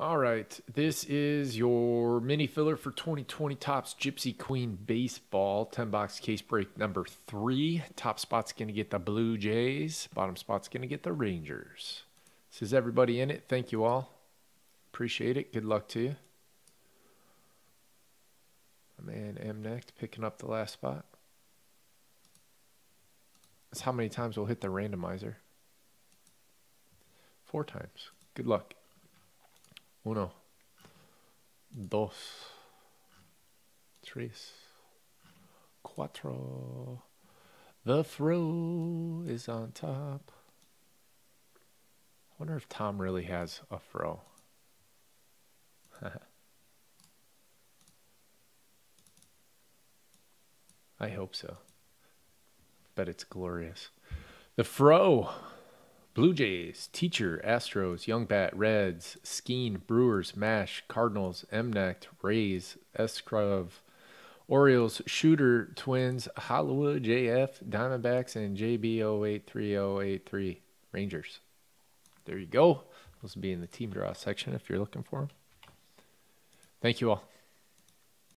All right, this is your mini filler for 2020 Topps Gypsy Queen Baseball 10 box case break number three. Top spot's going to get the Blue Jays, bottom spot's going to get the Rangers. This is everybody in it. Thank you all. Appreciate it. Good luck to you. Man M next picking up the last spot. That's how many times we'll hit the randomizer. Four times. Good luck. Uno, dos, tres, cuatro. The fro is on top. I wonder if Tom really has a fro. I hope so. Bet it's glorious. The fro. Blue Jays, Teacher, Astros, Young Bat, Reds, Skeen, Brewers, Mash, Cardinals, Mnect, Rays, Escrov, Orioles, Shooter, Twins, Hollywood, JF, Diamondbacks, and JB083083 Rangers. There you go. Those will be in the team draw section if you're looking for them. Thank you all.